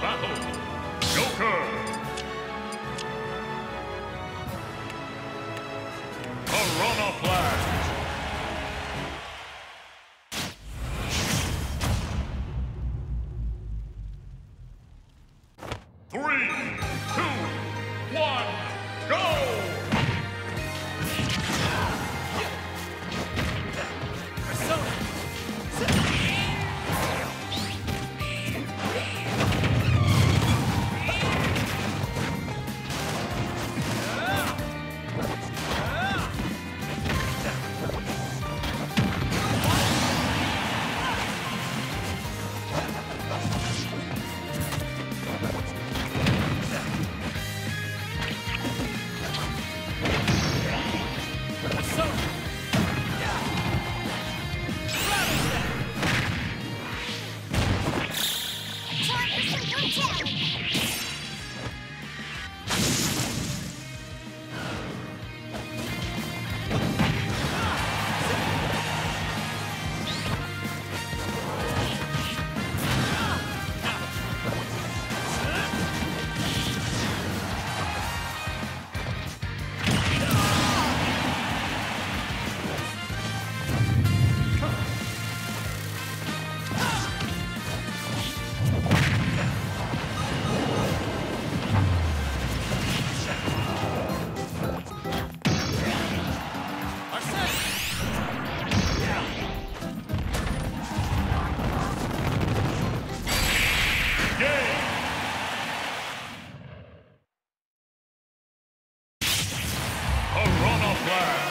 battle, Joker. Piranha Plant. Three, two, one, Game! Piranha Plant.